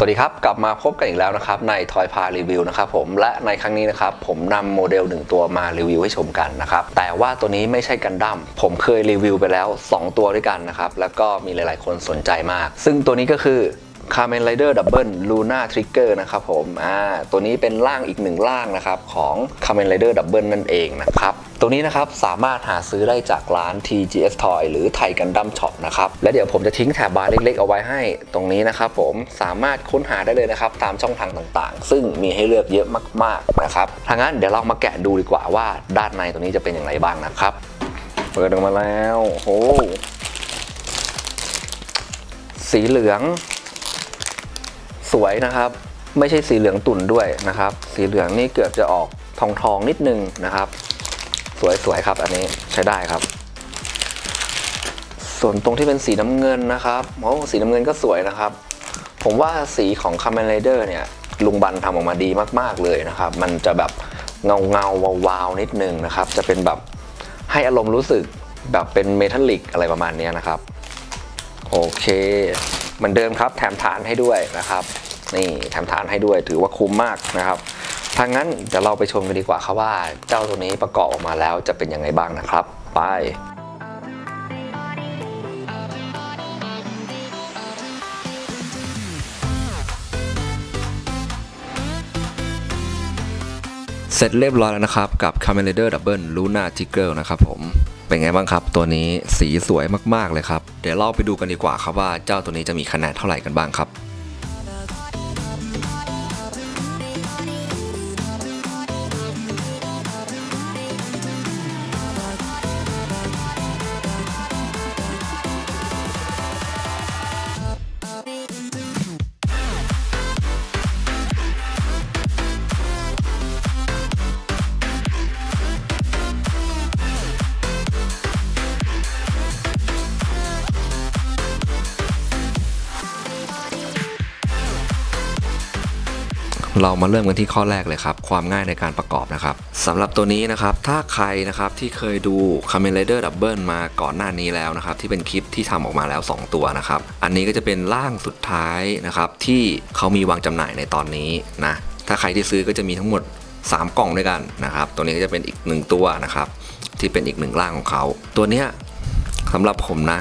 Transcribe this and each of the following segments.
สวัสดีครับ กลับมาพบกันอีกแล้วนะครับใน Toy Pla Review นะครับผมและในครั้งนี้นะครับผมนำโมเดลหนึ่งตัวมารีวิวให้ชมกันนะครับแต่ว่าตัวนี้ไม่ใช่กันดั้มผมเคยรีวิวไปแล้ว 2 ตัวด้วยกันนะครับแล้วก็มีหลาย ๆ คนสนใจมาก ซึ่งตัวนี้ก็คือ c a r m e n Rider Double Luna Trigger นะครับผมอ่าตัวนี้เป็นร่างอีกหนึ่งร่างนะครับของ c a r m e n Rider Double นั่นเองนะครับตัวนี้นะครับสามารถหาซื้อได้จากร้าน TGS Toy หรือ Thai Gundam Shop นะครับและเดี๋ยวผมจะทิ้งแถบบาร์เล็กๆเอาไว้ให้ตรงนี้นะครับผมสามารถค้นหาได้เลยนะครับตามช่องทางต่างๆ ซึ่งมีให้เลือกเยอะมากๆนะครับทางนั้นเดี๋ยวเรามาแกะดูดีกว่าว่าด้านในตัวนี้จะเป็นอย่างไรบ้างนะครับ เปิดออกมาแล้วโอ้โหสีเหลือง สวยนะครับ ไม่ใช่สีเหลืองตุ่นด้วยนะครับ สีเหลืองนี่เกือบจะออกทองทองๆนิดนึงนะครับ สวยๆครับอันนี้ใช้ได้ครับ ส่วนตรงที่เป็นสีน้ำเงินนะครับโอ้สีน้ำเงินก็สวยนะครับ ผมว่าสีของ c a m e n Rider เนี่ยลุงบันทำออกมาดีมากๆเลยนะครับ มันจะแบบเงาเงาวาวๆนิดนึงนะครับ จะเป็นแบบให้อารมณ์รู้สึกแบบเป็นเมทัลลิกอะไรประมาณนี้นะครับ โอเค เหมือนเดิมครับ แถมฐานให้ด้วยนะครับ นี่แถมฐานให้ด้วยถือว่าคุ้มมากนะครับทางนั้นเดี๋ยวเราไปชมกันดีกว่าครับว่าเจ้าตัวนี้ประกอบออกมาแล้วจะเป็นยังไงบ้างนะครับ ไป เสร็จเรียบร้อยแล้วนะครับกับ Camerader Double Luna Tiger นะครับผมเป็นไงบ้างครับ ตัวนี้สีสวยมากๆเลยครับ เดี๋ยวเราไปดูกันดีกว่าครับว่าเจ้าตัวนี้จะมีคะแนนเท่าไหร่กันบ้างครับ เรามาเริ่มกันที่ข้อแรกเลยครับ ความง่ายในการประกอบนะครับสำหรับตัวนี้นะครับ ถ้าใครนะครับที่เคยดู c a m e n Rider Double มาก่อนหน้านี้แล้วนะครับ ที่เป็นคลิปที่ทำออกมาแล้ว 2 ตัวนะครับ อันนี้ก็จะเป็นร่างสุดท้ายนะครับที่เขามีวางจำหน่ายในตอนนี้นะ ถ้าใครที่ซื้อก็จะมีทั้งหมด 3 กล่องด้วยกันนะครับ ตัวนี้ก็จะเป็นอีก 1 ตัวนะครับ ที่เป็นอีกหนึ่งร่างของเขา ตัวเนี้ยสำหรับผมนะ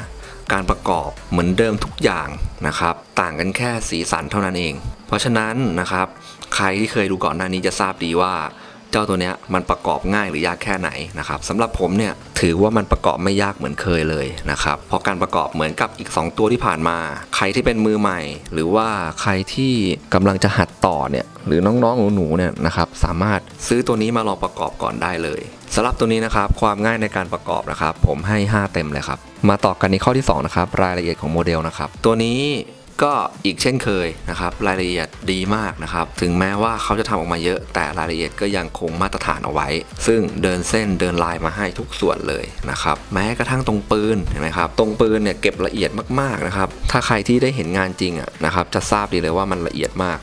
การประกอบเหมือนเดิมทุกอย่างนะครับ ต่างกันแค่สีสันเท่านั้นเอง เพราะฉะนั้นนะครับ ใครที่เคยดูก่อนหน้านี้จะทราบดีว่า เจ้าตัวเนี้ยมันประกอบง่ายหรือยากแค่ไหนนะครับสำหรับผมเนี่ยถือว่ามันประกอบไม่ยากเหมือนเคยเลยนะครับเพราะการประกอบเหมือนกับอีก 2 ตัวที่ผ่านมา ใครที่เป็นมือใหม่ หรือว่าใครที่กำลังจะหัดต่อเนี่ยหรือน้องๆหนูๆเนี่ยนะครับสามารถซื้อตัวนี้มาลองประกอบก่อนได้เลยสำหรับตัวนี้นะครับความง่ายในการประกอบนะครับ ผมให้ 5 เต็มเลยครับมาต่อกันในข้อที่2นะครับรายละเอียดของโมเดลนะครับตัวนี้ ก็อีกเช่นเคยนะครับ รายละเอียดดีมากนะครับ ถึงแม้ว่าเขาจะทำออกมาเยอะ แต่รายละเอียดก็ยังคงมาตรฐานเอาไว้ ซึ่งเดินเส้นเดินลายมาให้ทุกส่วนเลยนะครับ แม้กระทั่งตรงปืนเห็นไหมครับ ตรงปืนเนี่ยเก็บละเอียดมากๆนะครับ ถ้าใครที่ได้เห็นงานจริงอะนะครับ จะทราบดีเลยว่ามันละเอียดมาก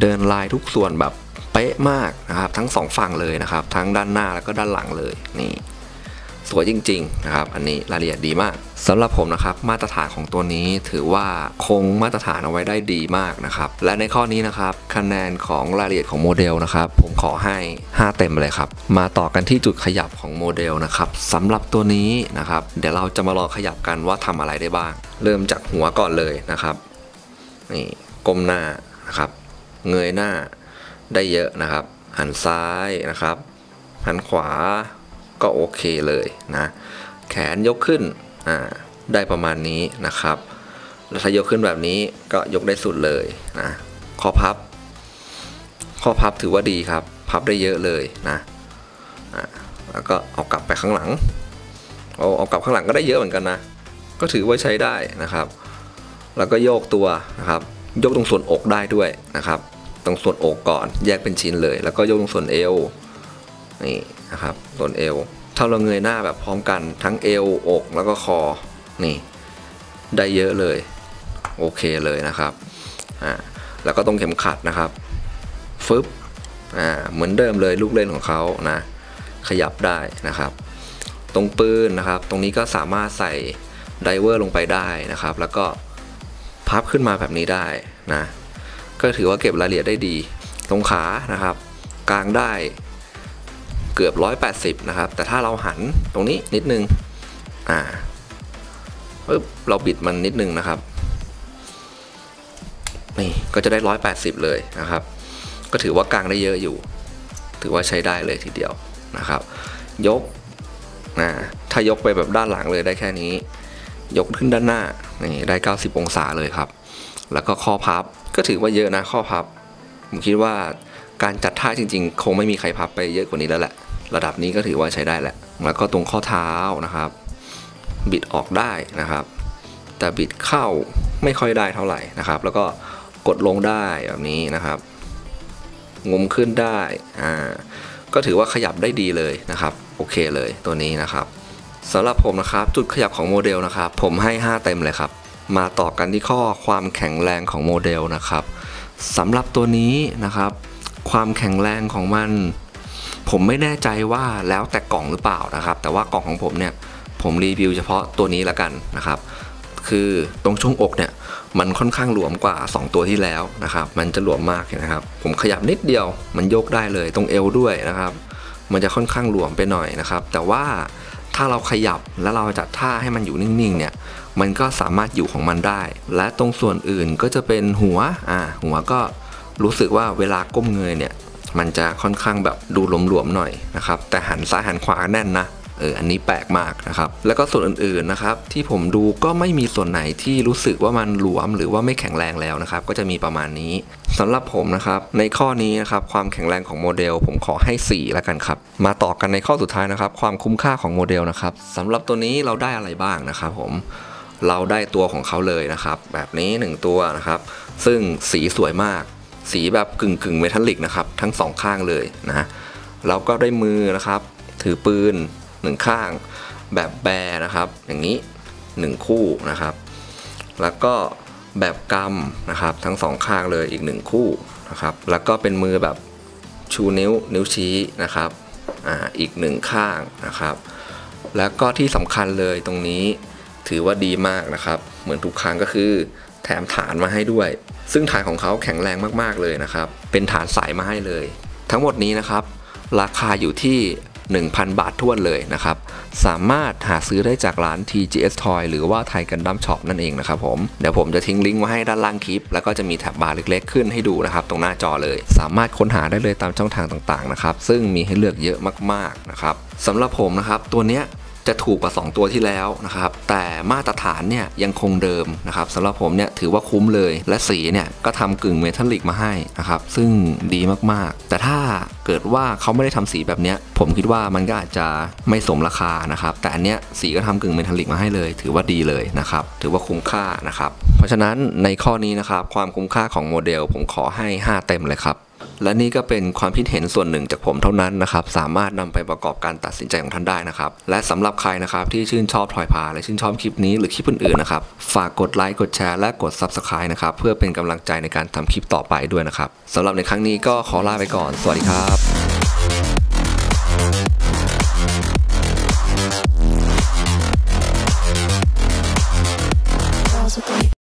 เดินลายทุกส่วนแบบเป๊ะมากนะครับ ทั้งสองฝั่งเลยนะครับ ทั้งด้านหน้าแล้วก็ด้านหลังเลยนี่ สวยจริงๆนะครับอันนี้รายละเอียดดีมากสำหรับผมนะครับมาตรฐานของตัวนี้ถือว่าคงมาตรฐานเอาไว้ได้ดีมากนะครับและในข้อนี้นะครับคะแนนของรายละเอียดของโมเดลนะครับผมขอให้ 5 เต็มเลยครับมาต่อกันที่จุดขยับของโมเดลนะครับสำหรับตัวนี้นะครับเดี๋ยวเราจะมาลองขยับกันว่าทำอะไรได้บ้าง เริ่มจากหัวก่อนเลยนะครับนี่ก้มหน้านะครับเงยหน้าได้เยอะนะครับ หันซ้ายนะครับ หันขวา ก็โอเคเลยนะแขนยกขึ้นอ่าได้ประมาณนี้นะครับแล้วถ้ายกขึ้นแบบนี้ก็ยกได้สุดเลยนะข้อพับ ข้อพับถือว่าดีครับ พับได้เยอะเลยนะแล้วก็เอากลับไปข้างหลังเอาเอากลับข้างหลังก็ได้เยอะเหมือนกันนะก็ถือว่าใช้ได้นะครับ แล้วก็โยกตัวนะครับยกตรงส่วนอกได้ด้วยนะครับ ตรงส่วนอกก่อนแยกเป็นชิ้นเลย แล้วก็ยกตรงส่วนเอว นี่นะครับส่วนเอวถ้าเราเงยหน้าแบบพร้อมกันทั้งเอวอกแล้วก็คอนี่ได้เยอะเลยโอเคเลยนะครับอ่าแล้วก็ตรงเข็มขัดนะครับฟึบอ่าเหมือนเดิมเลยลูกเล่นของเขานะขยับได้นะครับ ตรงปืนนะครับ ตรงนี้ก็สามารถใส่ไดเวอร์ลงไปได้นะครับ แล้วก็พับขึ้นมาแบบนี้ได้นะก็ถือว่าเก็บรายละเอียดได้ดี ตรงขานะครับ กลางได้ เกือบ 180 นะครับ แต่ถ้าเราหันตรงนี้นิดนึง อ่าปึ๊บเราบิดมันนิดนึงนะครับ นี่ก็จะได้ 180 เลยนะครับ ก็ถือว่ากลางได้เยอะอยู่ ถือว่าใช้ได้เลยทีเดียวนะครับ ยกนะถ้ายกไปแบบด้านหลังเลยได้แค่นี้ ยกขึ้นด้านหน้า นี่ได้ 90 องศาเลยครับ แล้วก็ข้อพับ ก็ถือว่าเยอะนะข้อพับ ผมคิดว่า การจัดท่าจริง ๆ คงไม่มีใครพับไปเยอะกว่านี้แล้วแหละ ระดับนี้ก็ถือว่าใช้ได้แหละ แล้วก็ตรงข้อเท้านะครับ บิดออกได้นะครับ แต่บิดเข้าไม่ค่อยได้เท่าไหร่นะครับ แล้วก็กดลงได้แบบนี้นะครับ งมขึ้นได้ อ่า ก็ถือว่าขยับได้ดีเลยนะครับ โอเคเลยตัวนี้นะครับสำหรับผมนะครับจุดขยับของโมเดลนะครับ ผมให้ 5 เต็มเลยครับ มาต่อกันที่ข้อความแข็งแรงของโมเดลนะครับสำหรับตัวนี้นะครับ ความแข็งแรงของมัน ผมไม่แน่ใจว่าแล้วแต่กล่องหรือเปล่านะครับ แต่ว่ากล่องของผมเนี่ยผมรีวิวเฉพาะตัวนี้ล้วกันนะครับ คือตรงช่วงอกเนี่ยมันค่อนข้างหลวมกว่า 2 ตัวที่แล้วนะครับ มันจะหลวมมากนะครับ ผมขยับนิดเดียวมันโยกได้เลยตรงเอวด้วยนะครับ มันจะค่อนข้างหลวมไปหน่อยนะครับ แต่ว่าถ้าเราขยับแล้วเราจัดท่าให้มันอยู่นิ่งๆเนี่ยมันก็สามารถอยู่ของมันได้ และตรงส่วนอื่นก็จะเป็นหัวอ่าหัวก็ รู้สึกว่าเวลาก้มเงยเนี่ยมันจะค่อนข้างแบบดูหลวมๆหน่อยนะครับ แต่หันซ้ายหันขวาแน่นนะเอออันนี้แปลกมากนะครับ แล้วก็ส่วนอื่นๆนะครับ ที่ผมดูก็ไม่มีส่วนไหนที่รู้สึกว่ามันหลวมหรือว่าไม่แข็งแรงแล้วนะครับ ก็จะมีประมาณนี้สำหรับผมนะครับ ในข้อนี้นะครับความแข็งแรงของโมเดล ผมขอให้ 4 แล้วกันครับ มาต่อกันในข้อสุดท้ายนะครับ ความคุ้มค่าของโมเดลนะครับสำหรับตัวนี้เราได้อะไรบ้างนะครับ ผมเราได้ตัวของเขาเลยนะครับ แบบนี้ 1 ตัวนะครับ ซึ่งสีสวยมาก สีแบบกึ่งกึ่งเมทัลลิกนะครับ ทั้งสองข้างเลยนะเราก็ได้มือนะครับ ถือปืนหนึ่งข้าง แบบแบนะครับ อย่างนี้1คู่นะครับ แล้วก็แบบกำนะครับ ทั้งสองข้างเลยอีก1คู่นะครับ แล้วก็เป็นมือแบบชูนิ้วนิ้วชี้นะครับอ่าอีกหนึ่งข้างนะครับ แล้วก็ที่สำคัญเลยตรงนี้ถือว่าดีมากนะครับ เหมือนทุกครั้งก็คือ แถมฐานมาให้ด้วย ซึ่งฐานของเขาแข็งแรงมากๆเลยนะครับ เป็นฐานสายมาให้เลย ทั้งหมดนี้นะครับ ราคาอยู่ที่ 1,000 บาททวนเลยนะครับ สามารถหาซื้อได้จากร้าน TGS Toy หรือว่าไทยกันดั้มช็อปนั่นเองนะครับผม เดี๋ยวผมจะทิ้งลิงก์ไว้ให้ด้านล่างคลิป แล้วก็จะมีแท็บบาร์เล็กๆขึ้นให้ดูนะครับ ตรงหน้าจอเลย สามารถค้นหาได้เลยตามช่องทางต่างๆนะครับ ซึ่งมีให้เลือกเยอะมากๆนะครับสำหรับผมนะครับตัวเนี้ย จะถูกกว่า 2 ตัวที่แล้วนะครับ แต่มาตรฐานเนี่ยยังคงเดิมนะครับสำหรับผมเนี่ยถือว่าคุ้มเลย และสีเนี่ยก็ทำกึ่งเมทัลลิกมาให้นะครับ ซึ่งดีมากๆ แต่ถ้าเกิดว่าเขาไม่ได้ทำสีแบบเนี้ยผมคิดว่ามันก็อาจจะไม่สมราคานะครับ แต่อันเนี้ยสีก็ทำกึ่งเมทัลลิกมาให้เลย ถือว่าดีเลยนะครับ ถือว่าคุ้มค่านะครับ เพราะฉะนั้นในข้อนี้นะครับ ความคุ้มค่าของโมเดล ผมขอให้ 5 เต็มเลยครับ และนี่ก็เป็นความคิดเห็นส่วนหนึ่งจากผมเท่านั้นนะครับ สามารถนำไปประกอบการตัดสินใจของท่านได้นะครับ และสำหรับใครนะครับที่ชื่นชอบถอยพาและชื่นชอบคลิปนี้หรือคลิปอื่นๆนะครับ ฝากกดไลค์กดแชร์และกด Subscribe นะครับ เพื่อเป็นกำลังใจในการทำคลิปต่อไปด้วยนะครับสำหรับในครั้งนี้ก็ขอลาไปก่อน สวัสดีครับ